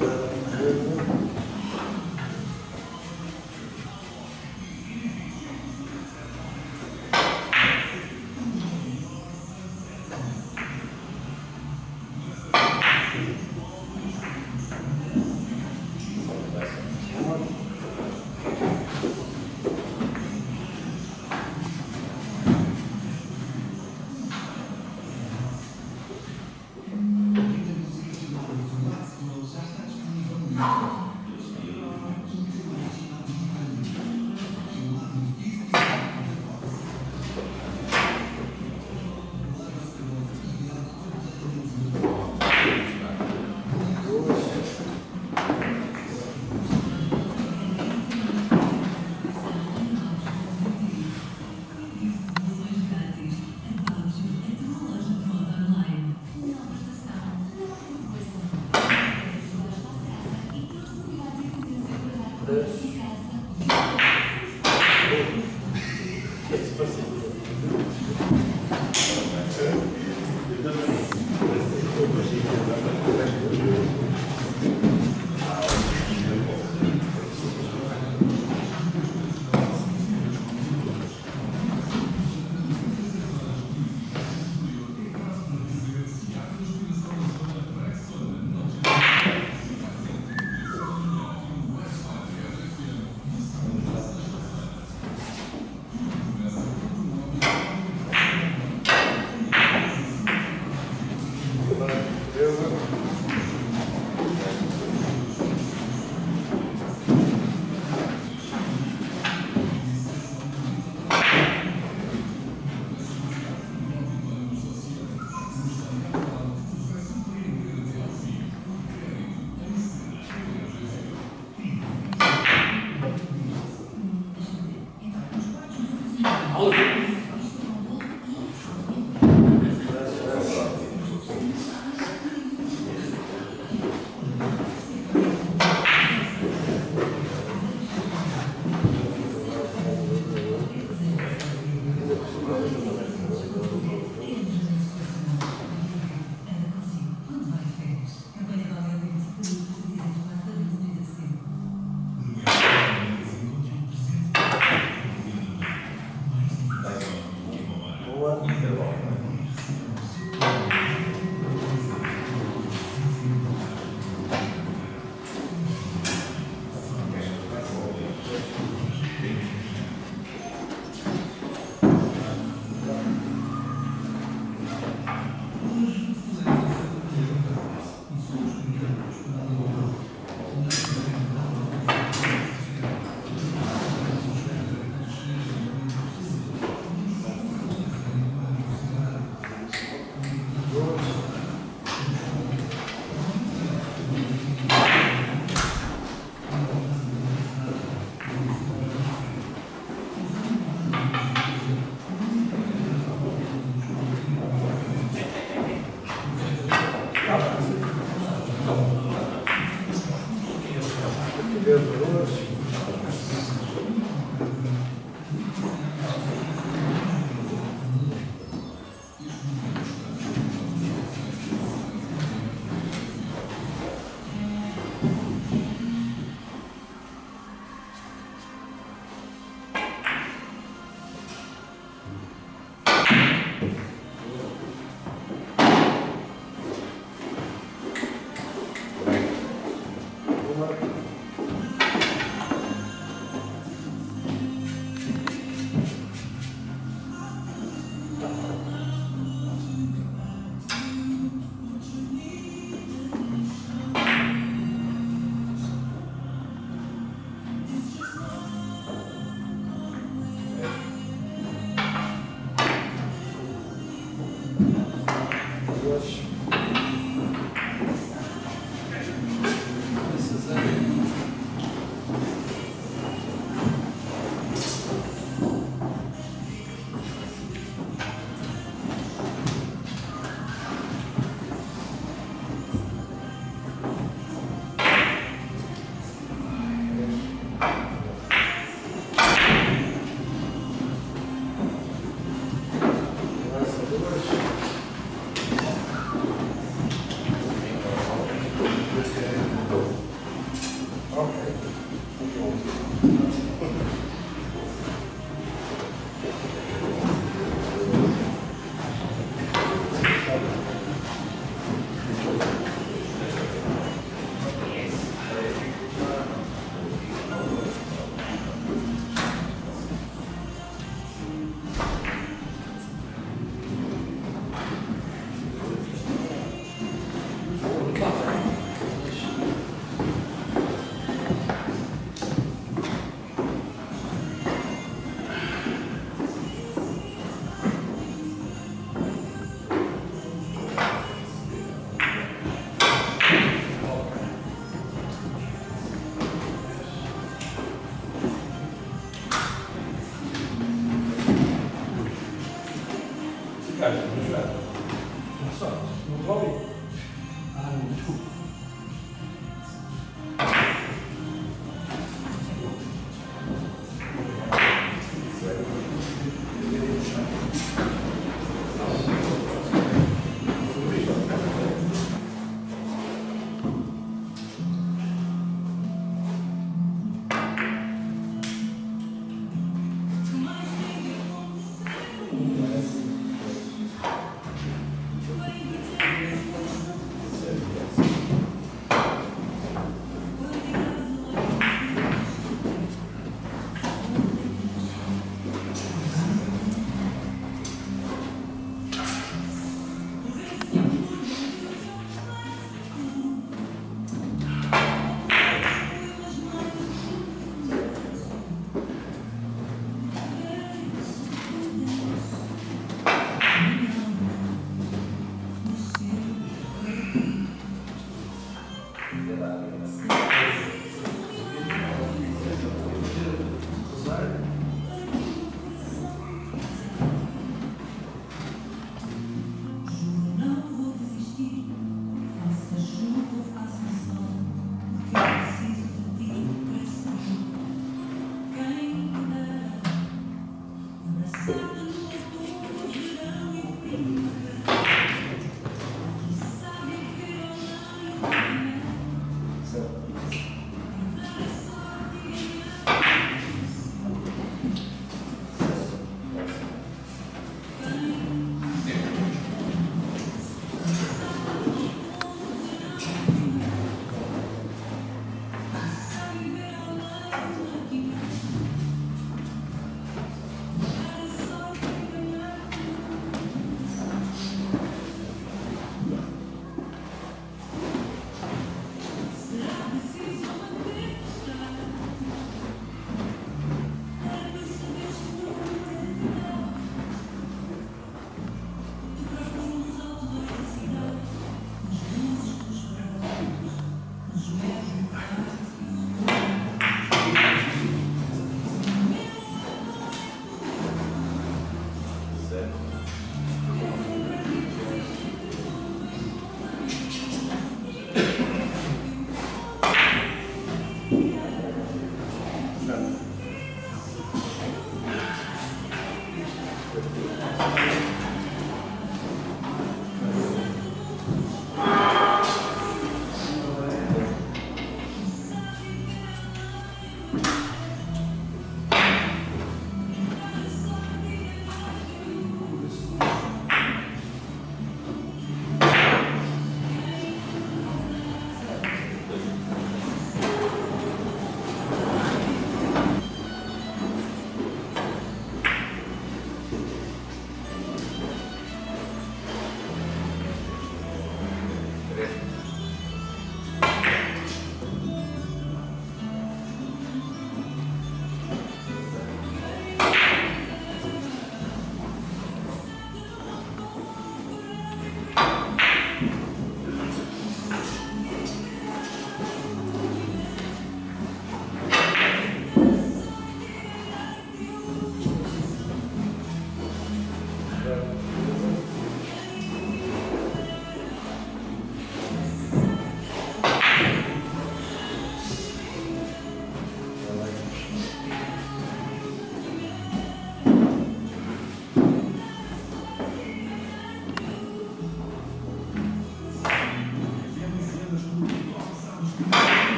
Obrigado.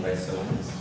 Quais são eles?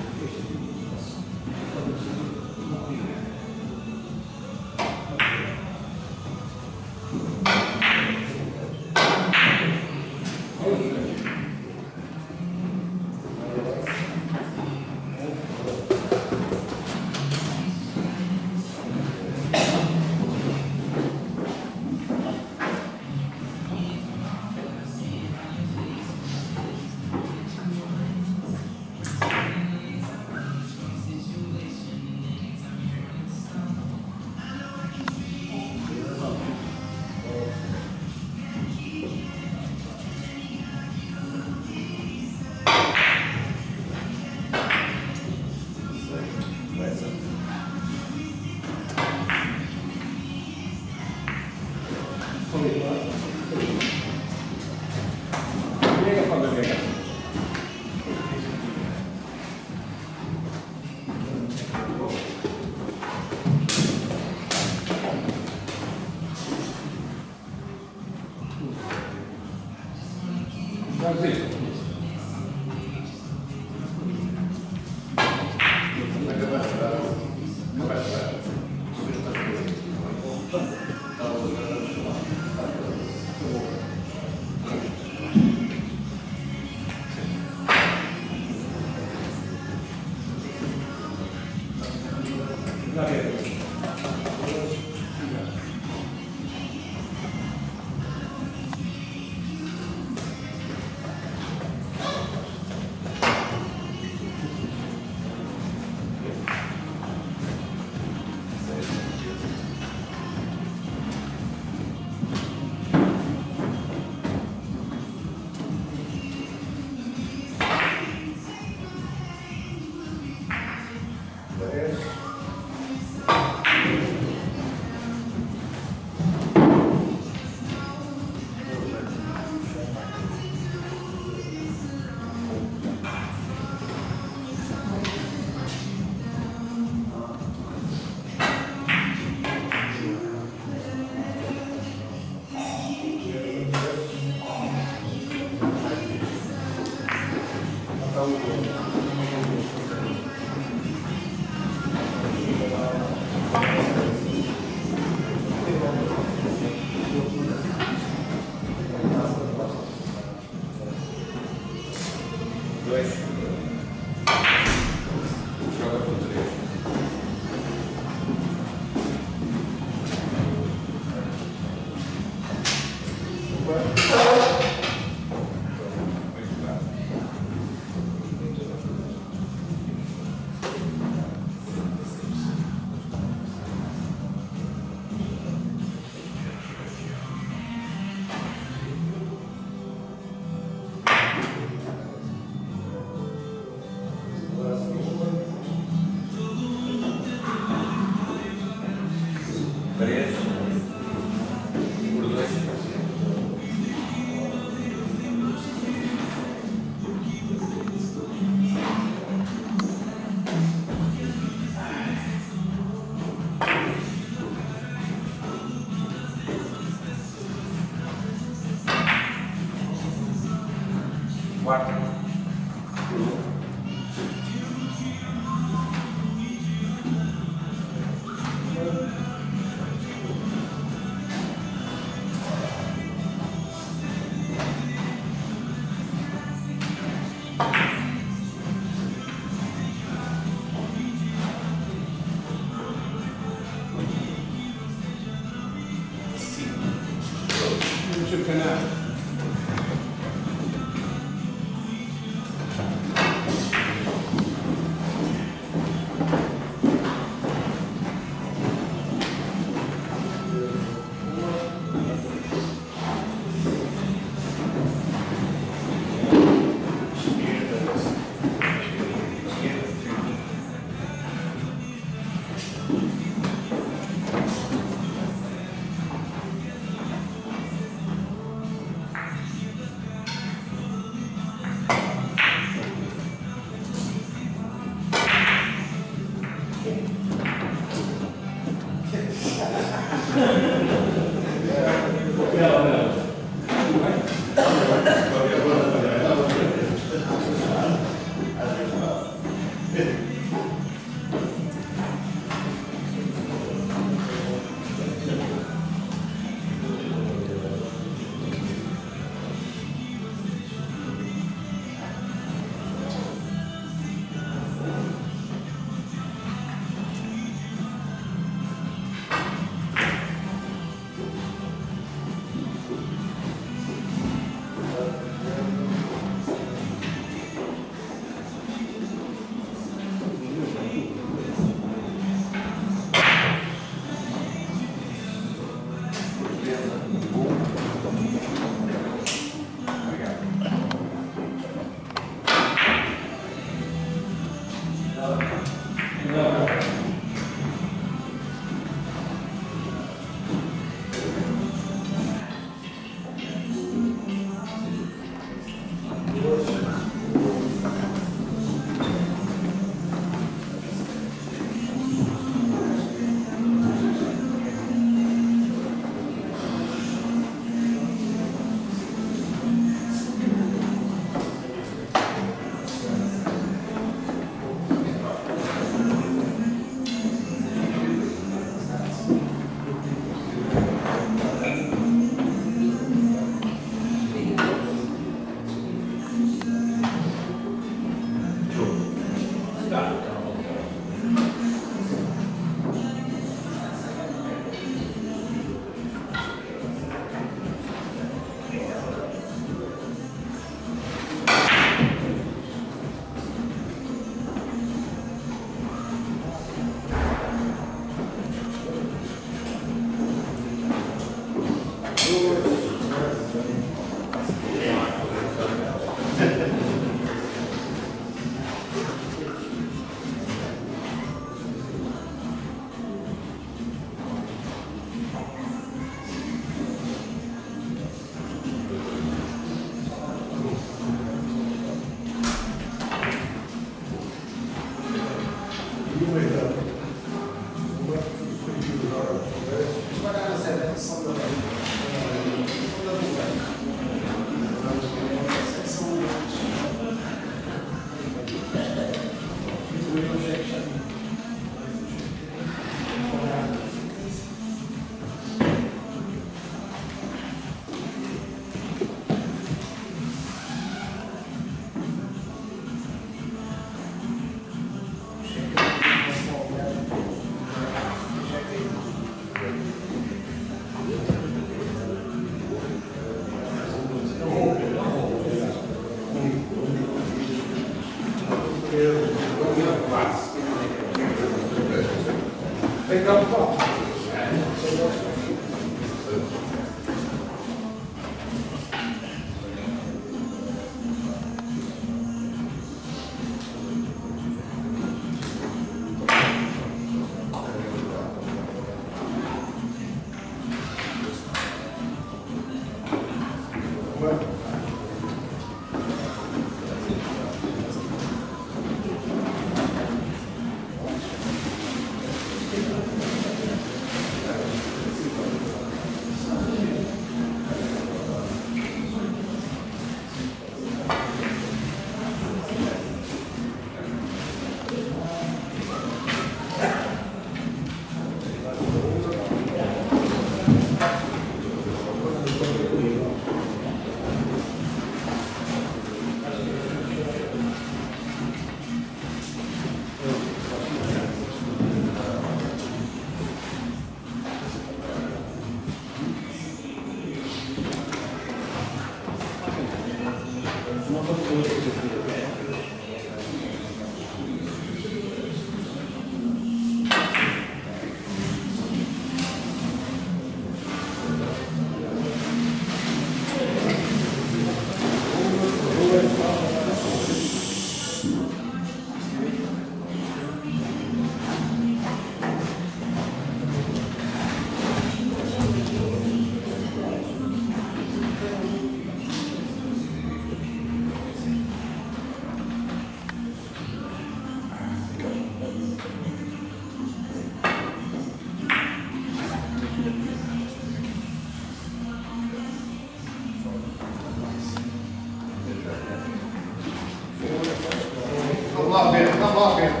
Lá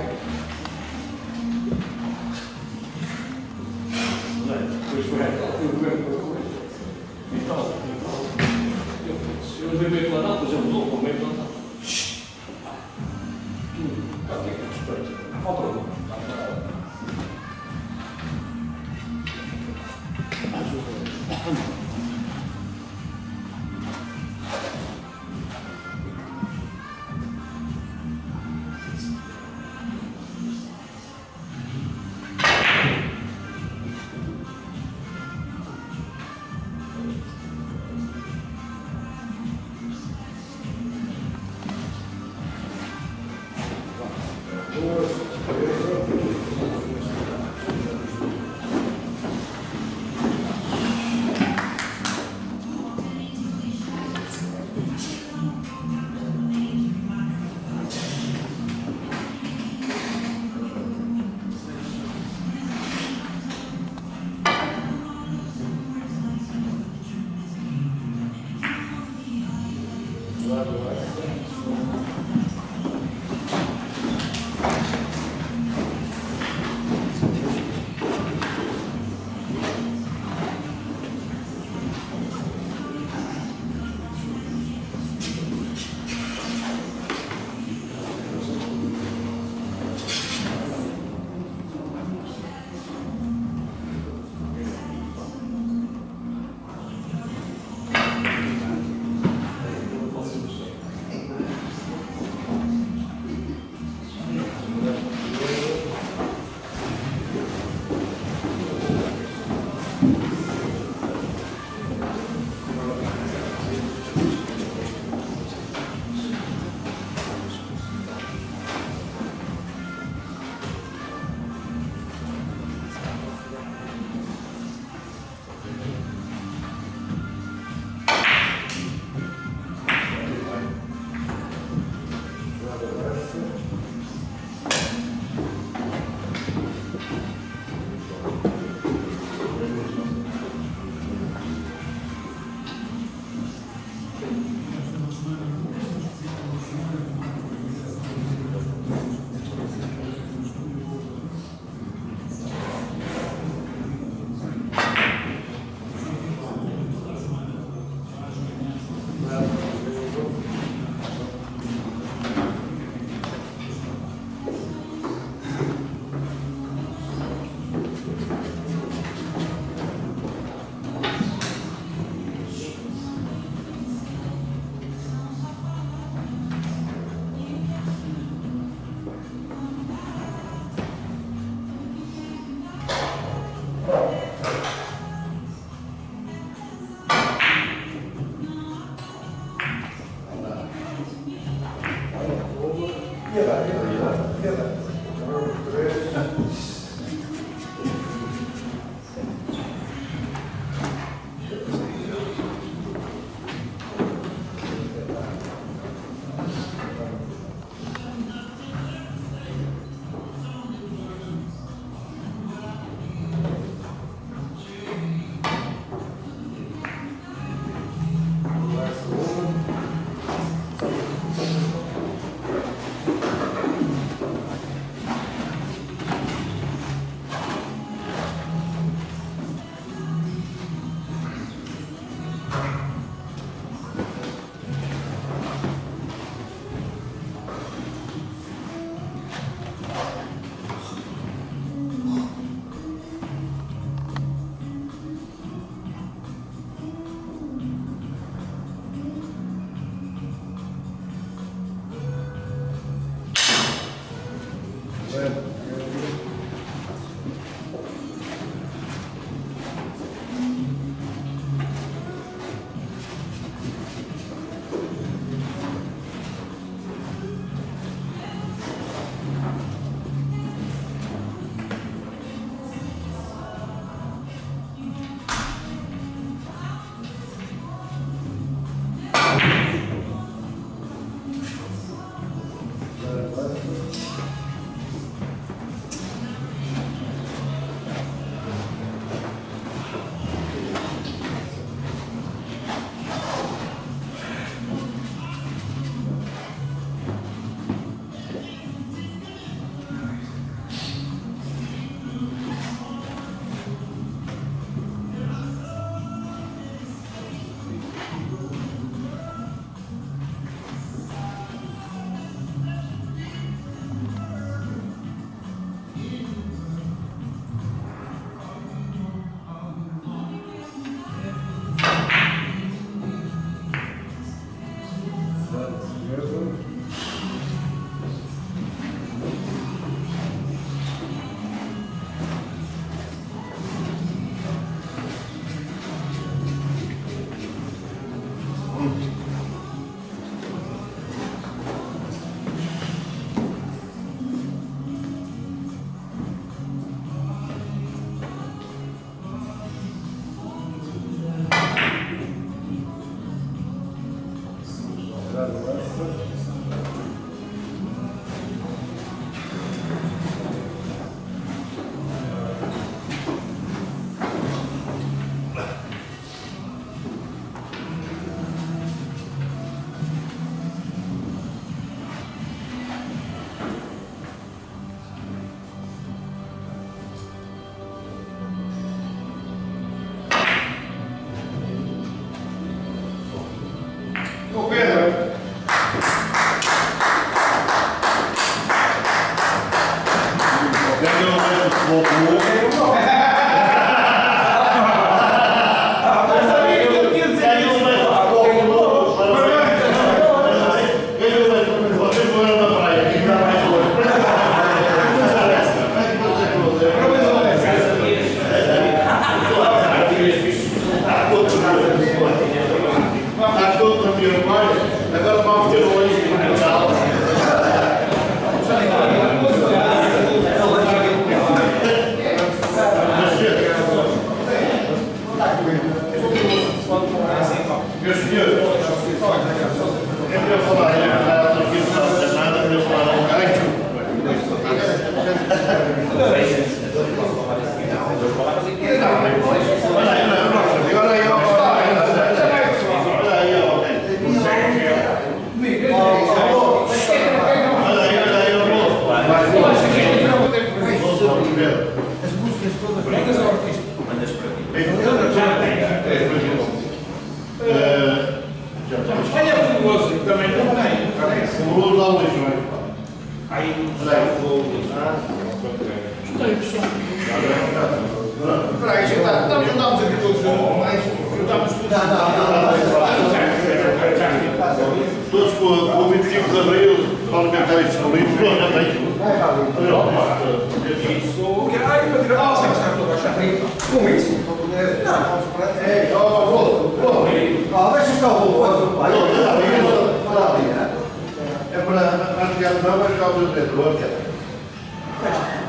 a criança não, mas já o vereador, que é.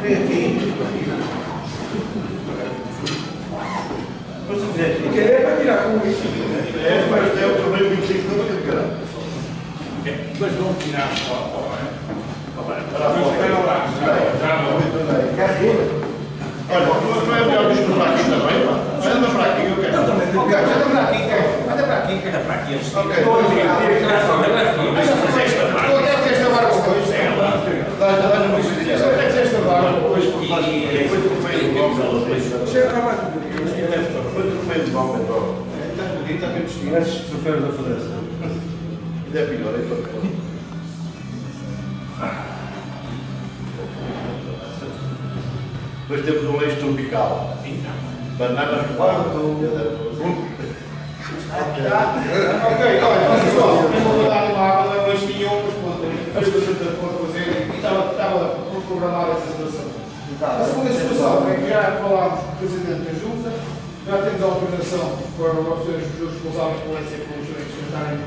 Vem aqui. Porque é para tirar com isso. É, mas é o torneio 25 de Abril, caramba. Mas vão tirar só, Olha, não é melhor misturar aqui também, pá? Anda para aqui, eu quero. Anda para aqui? Anda para aqui, quer? para aqui. Ok, estou até que esta barba hoje. Dá-lhe, uma coisinha. Estou até que esta barba hoje. Foi tudo meio de mão, Chega cá mais um Foi tudo meio de mão, então. Está bonito, está bem vestido. Parece chofer da federação. Ainda é pior, é pior. Depois temos um leite tropical. Bananas com Ok, olha, pessoal, eu vou dar uma água, mas pronto, fez bastante a fazer e estava, estava programada essa situação. A segunda situação é que já falámos com o Presidente da Junta, já temos a autorização para os senhores responsáveis pela SC pelos direitos estarem no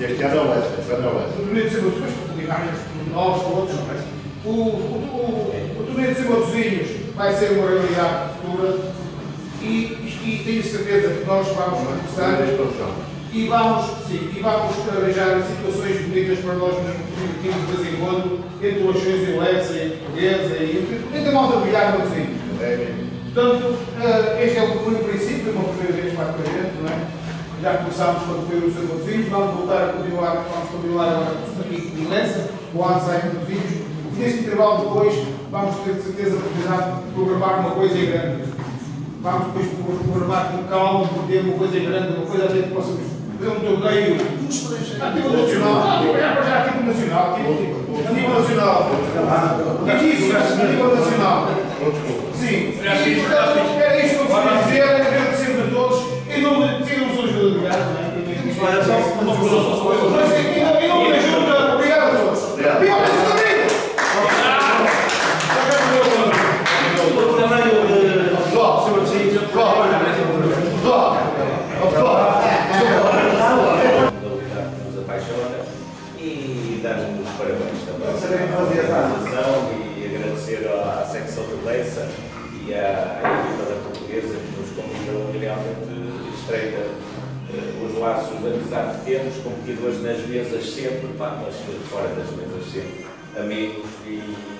Este ano é o Este, ano é o Este. o torneio de Cima depois combinarmos nós é? O, o, o, torneio de Cima dos Vinhos vai ser uma realidade futura e, e tenho certeza que nós vamos conversar e vamos, sim, e vamos arranjar situações bonitas para nós nos divertirmos de vez em quando entre o Ações e o Leça e a Portuguesa e entre, a malta brilhar no vizinho. Portanto, eh, este é o primeiro princípio, uma primeira vez para a frente, não é? Já começámos quando foi o seu Conselho, vamos voltar a continuar, vamos continuar agora aqui em Lença, com o de vídeos. E neste intervalo depois, vamos ter de certeza a oportunidade de programar uma coisa grande. Vamos depois programar com calma, ter uma coisa grande, uma coisa até que possamos fazer um torneio a nível nacional. Não, tipo, é já a nível nacional. tipo, tipo, A nível nacional. Diz isso, a nível nacional. Sim, e, portanto, era isto que eu queria dizer, agradecemos a todos, em nome de sigam os seus advogados, não é? Mas em nome- em nome da Junta, obrigado a todos. Viva pá, mas fora das mesas sempre, amigos e,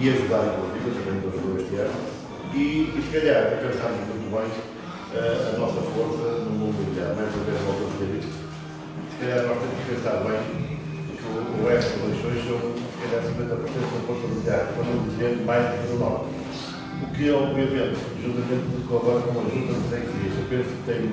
e ajudar, inclusive, também nos ajudou este ano. E, e se calhar, pensámos muito bem eh, a nossa força no mundo mundial, mais uma vez volto a dizer isto. Se calhar nós temos que pensar bem que o, o resto das eleições são, se calhar, 50% da força militar, para não dizer mais do que o norte. O que, obviamente, juntamente com agora com a junta de freguesias, eu penso que tem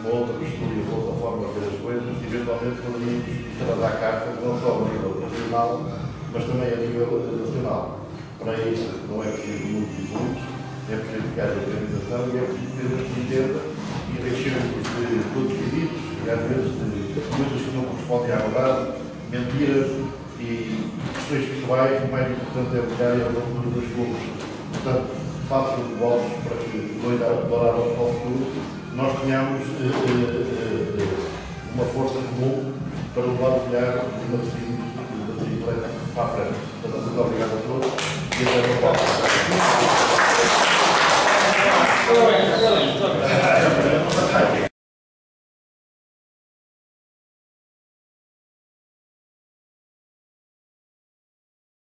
uma outra postura e uma outra forma de ver as coisas, eventualmente poderíamos tratar cartas, não só a nível regional, mas também a nível nacional. Para isso, não é preciso muitos fundos, é preciso que haja organização e é preciso ter este entenda e deixemos de todos pedidos, e às vezes de coisas que não correspondem à verdade, mentiras e questões pessoais, o mais importante é olhar e ao dos clubes. Portanto, faço votos para que, olhar ao ao futuro, nós tenhamos eh, eh, eh, uma força comum para levar o olhar de uma decisão para a frente. Portanto, muito obrigado 一好钟广。各位，他叫李正，